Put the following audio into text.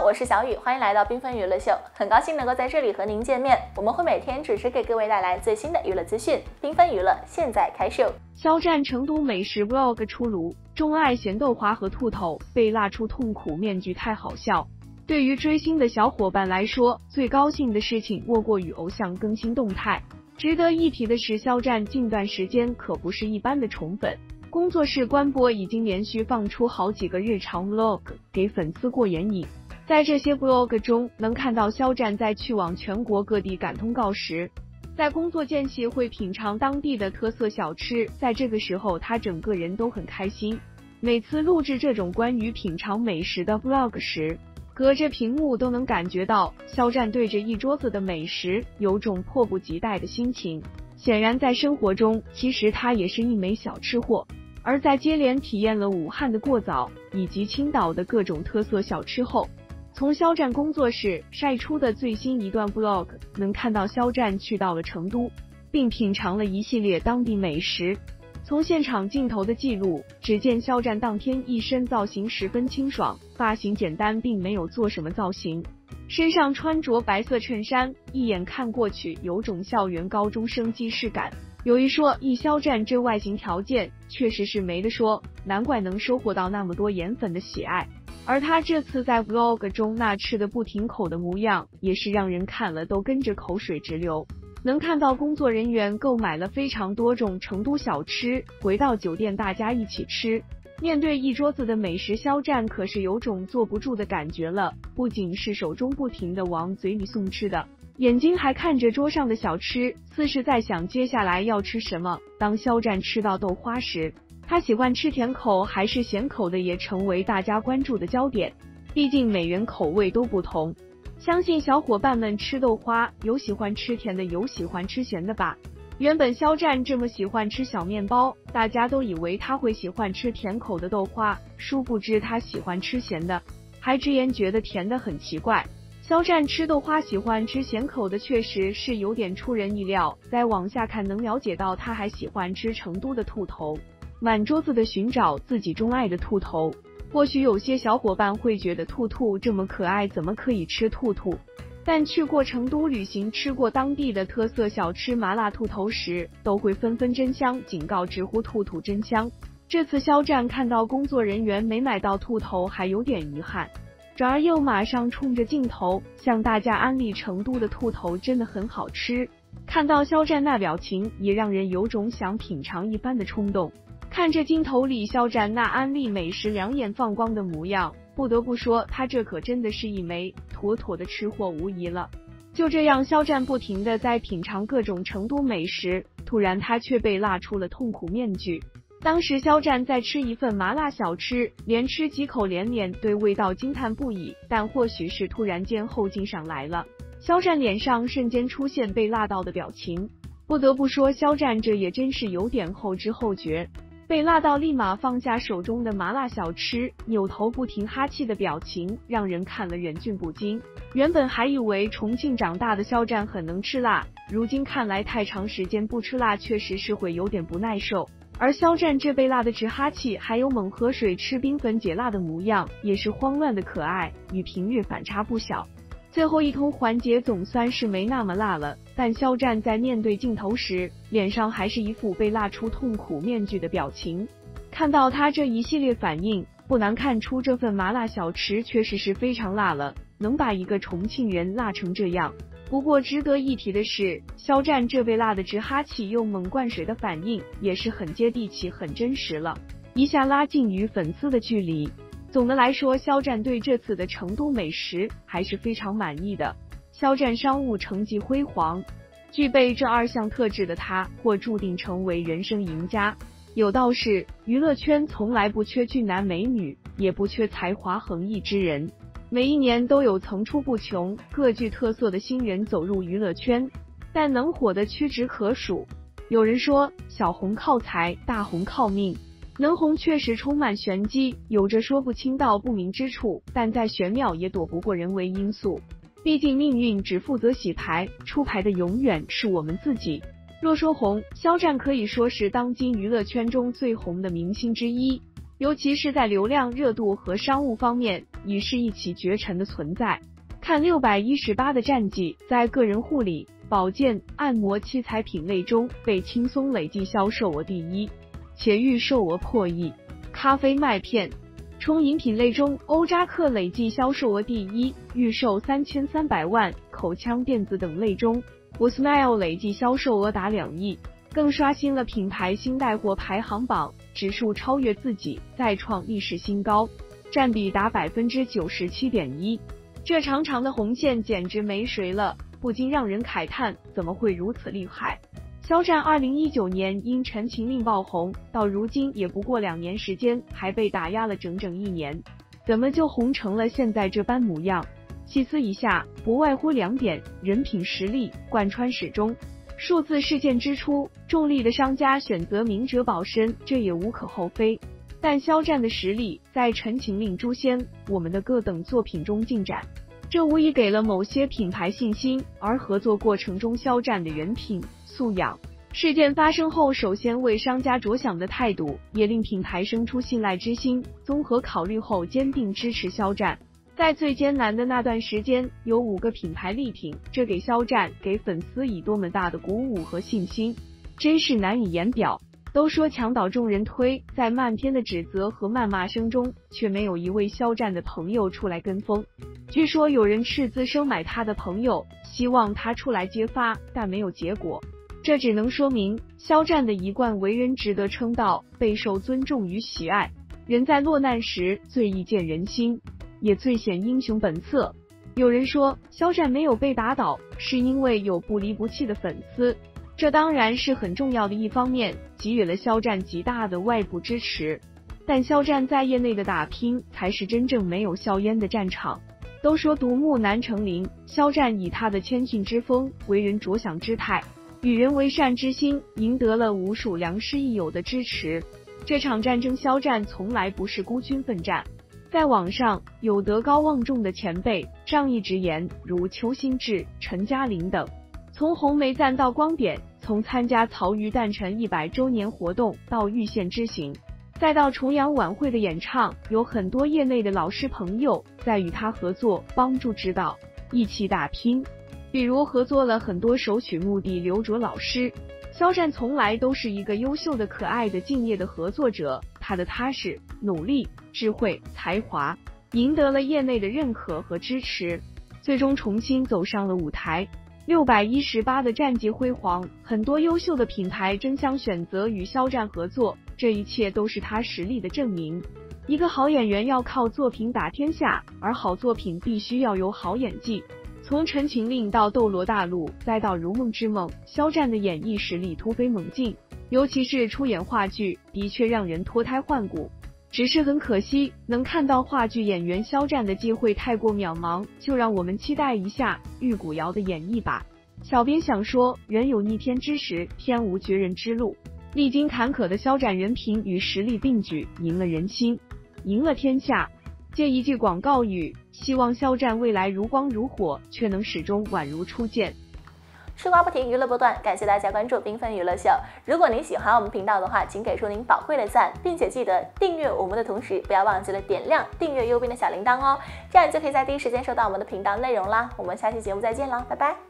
我是小雨，欢迎来到缤纷娱乐秀，很高兴能够在这里和您见面。我们会每天准时给各位带来最新的娱乐资讯。缤纷娱乐现在开秀。肖战成都美食 Vlog 出炉，钟爱咸豆花和兔头被辣出痛苦面具，太好笑。对于追星的小伙伴来说，最高兴的事情莫过于偶像更新动态。值得一提的是，肖战近段时间可不是一般的宠粉。工作室官博已经连续放出好几个日常 vlog 给粉丝过眼瘾，在这些 vlog 中能看到肖战在去往全国各地赶通告时，在工作间隙会品尝当地的特色小吃，在这个时候他整个人都很开心。每次录制这种关于品尝美食的 vlog 时，隔着屏幕都能感觉到肖战对着一桌子的美食有种迫不及待的心情。显然，在生活中，其实他也是一枚小吃货。而在接连体验了武汉的过早以及青岛的各种特色小吃后，从肖战工作室晒出的最新一段 vlog 能看到肖战去到了成都，并品尝了一系列当地美食。从现场镜头的记录，只见肖战当天一身造型十分清爽，发型简单，并没有做什么造型，身上穿着白色衬衫，一眼看过去有种校园高中生既视感。有一说一，肖战这外形条件确实是没得说，难怪能收获到那么多颜粉的喜爱。而他这次在 vlog 中那吃的不停口的模样，也是让人看了都跟着口水直流。能看到工作人员购买了非常多种成都小吃，回到酒店大家一起吃，面对一桌子的美食，肖战可是有种坐不住的感觉了。不仅是手中不停的往嘴里送吃的。眼睛还看着桌上的小吃，似是在想接下来要吃什么。当肖战吃到豆花时，他喜欢吃甜口还是咸口的，也成为大家关注的焦点。毕竟每人口味都不同，相信小伙伴们吃豆花有喜欢吃甜的，有喜欢吃咸的吧。原本肖战这么喜欢吃小面包，大家都以为他会喜欢吃甜口的豆花，殊不知他喜欢吃咸的，还直言觉得甜的很奇怪。肖战吃豆花喜欢吃咸口的，确实是有点出人意料。再往下看，能了解到他还喜欢吃成都的兔头，满桌子的寻找自己钟爱的兔头。或许有些小伙伴会觉得兔兔这么可爱，怎么可以吃兔兔？但去过成都旅行，吃过当地的特色小吃麻辣兔头时，都会纷纷真香，警告直呼兔兔真香。这次肖战看到工作人员没买到兔头，还有点遗憾。转而又马上冲着镜头向大家安利成都的兔头真的很好吃。看到肖战那表情，也让人有种想品尝一番的冲动。看着镜头里肖战那安利美食两眼放光的模样，不得不说他这可真的是一枚妥妥的吃货无疑了。就这样，肖战不停的在品尝各种成都美食，突然他却被辣出了痛苦面具。当时肖战在吃一份麻辣小吃，连吃几口，连连对味道惊叹不已。但或许是突然间后劲上来了，肖战脸上瞬间出现被辣到的表情。不得不说，肖战这也真是有点后知后觉，被辣到立马放下手中的麻辣小吃，扭头不停哈气的表情，让人看了忍俊不禁。原本还以为重庆长大的肖战很能吃辣，如今看来太长时间不吃辣，确实是会有点不耐受。而肖战这被辣的直哈气，还有猛喝水吃冰粉解辣的模样，也是慌乱的可爱，与平日反差不小。最后一通环节总算是没那么辣了，但肖战在面对镜头时，脸上还是一副被辣出痛苦面具的表情。看到他这一系列反应，不难看出这份麻辣小吃确实是非常辣了，能把一个重庆人辣成这样。不过值得一提的是，肖战这被辣的直哈气又猛灌水的反应，也是很接地气、很真实了，一下拉近与粉丝的距离。总的来说，肖战对这次的成都美食还是非常满意的。肖战商务成绩辉煌，具备这二项特质的他，或注定成为人生赢家。有道是，娱乐圈从来不缺俊男美女，也不缺才华横溢之人。每一年都有层出不穷、各具特色的新人走入娱乐圈，但能火的屈指可数。有人说，小红靠财，大红靠命。能红确实充满玄机，有着说不清道不明之处，但再玄妙也躲不过人为因素。毕竟命运只负责洗牌，出牌的永远是我们自己。若说红，肖战可以说是当今娱乐圈中最红的明星之一。尤其是在流量、热度和商务方面，已是一骑绝尘的存在。看六百一十八的战绩，在个人护理、保健、按摩器材品类中被轻松累计销售额第一，且预售额破亿。咖啡麦片、冲饮品类中，欧扎克累计销售额第一，预售三千三百万。口腔电子等类中 w s m i l e 累计销售额达两亿，更刷新了品牌新带货排行榜指数，超越自己，再创历史新高，占比达百分之九十七点一。这长长的红线简直没谁了，不禁让人慨叹，怎么会如此厉害？肖战二零一九年因《陈情令》爆红，到如今也不过两年时间，还被打压了整整一年，怎么就红成了现在这般模样？细思一下，不外乎两点：人品、实力贯穿始终。数字事件之初，重力的商家选择明哲保身，这也无可厚非。但肖战的实力在《陈情令》《诛仙》我们的各等作品中进展，这无疑给了某些品牌信心。而合作过程中，肖战的人品。素养事件发生后，首先为商家着想的态度，也令品牌生出信赖之心。综合考虑后，坚定支持肖战。在最艰难的那段时间，有五个品牌力挺，这给肖战、给粉丝以多么大的鼓舞和信心，真是难以言表。都说墙倒众人推，在漫天的指责和谩骂声中，却没有一位肖战的朋友出来跟风。据说有人斥资收买他的朋友，希望他出来揭发，但没有结果。这只能说明肖战的一贯为人值得称道，备受尊重与喜爱。人在落难时最易见人心，也最显英雄本色。有人说肖战没有被打倒，是因为有不离不弃的粉丝，这当然是很重要的一方面，给予了肖战极大的外部支持。但肖战在业内的打拼，才是真正没有硝烟的战场。都说独木难成林，肖战以他的谦逊之风、为人着想之态。与人为善之心，赢得了无数良师益友的支持。这场战争，肖战从来不是孤军奋战。在网上有德高望重的前辈仗义直言，如邱心志、陈嘉玲等，从红梅赞到光点，从参加曹禺诞辰一百周年活动到玉县之行，再到重阳晚会的演唱，有很多业内的老师朋友在与他合作，帮助指导，一起打拼。比如合作了很多首曲目的刘卓老师，肖战从来都是一个优秀的、可爱的、敬业的合作者。他的踏实、努力、智慧、才华，赢得了业内的认可和支持，最终重新走上了舞台。六百一十八的战绩辉煌，很多优秀的品牌争相选择与肖战合作，这一切都是他实力的证明。一个好演员要靠作品打天下，而好作品必须要有好演技。从《陈情令》到《斗罗大陆》，再到《如梦之梦》，肖战的演绎实力突飞猛进，尤其是出演话剧，的确让人脱胎换骨。只是很可惜，能看到话剧演员肖战的机会太过渺茫，就让我们期待一下玉骨遥的演绎吧。小编想说，人有逆天之时，天无绝人之路。历经坎坷的肖战，人品与实力并举，赢了人心，赢了天下。借一句广告语，希望肖战未来如光如火，却能始终宛如初见。吃瓜不停，娱乐不断，感谢大家关注缤纷娱乐秀。如果您喜欢我们频道的话，请给出您宝贵的赞，并且记得订阅我们的同时，不要忘记了点亮订阅右边的小铃铛哦，这样就可以在第一时间收到我们的频道内容啦。我们下期节目再见了，拜拜。